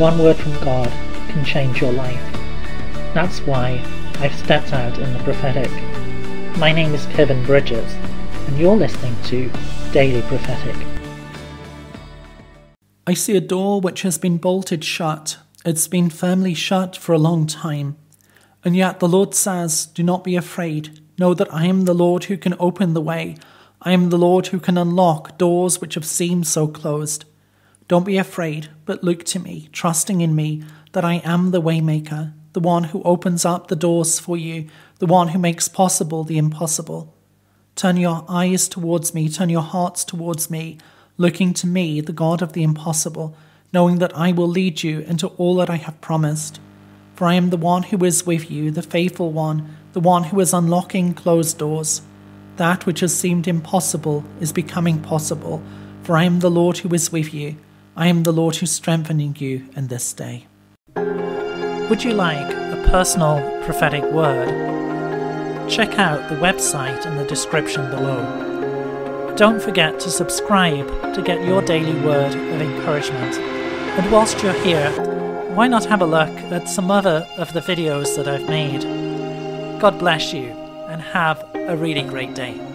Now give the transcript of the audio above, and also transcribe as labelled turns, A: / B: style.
A: one word from God can change your life. That's why I've stepped out in the prophetic. My name is Kevin Bridges, and you're listening to Daily Prophetic.
B: I see a door which has been bolted shut. It's been firmly shut for a long time. And yet the Lord says, Do not be afraid. Know that I am the Lord who can open the way. I am the Lord who can unlock doors which have seemed so closed. Don't be afraid, but look to me, trusting in me that I am the waymaker, the one who opens up the doors for you, the one who makes possible the impossible. Turn your eyes towards me, turn your hearts towards me, looking to me, the God of the impossible, knowing that I will lead you into all that I have promised. For I am the one who is with you, the faithful one, the one who is unlocking closed doors. That which has seemed impossible is becoming possible, for I am the Lord who is with you. I am the Lord who's strengthening you in this day.
A: Would you like a personal prophetic word? Check out the website in the description below. Don't forget to subscribe to get your daily word of encouragement. And whilst you're here, why not have a look at some other of the videos that I've made? God bless you and have a really great day.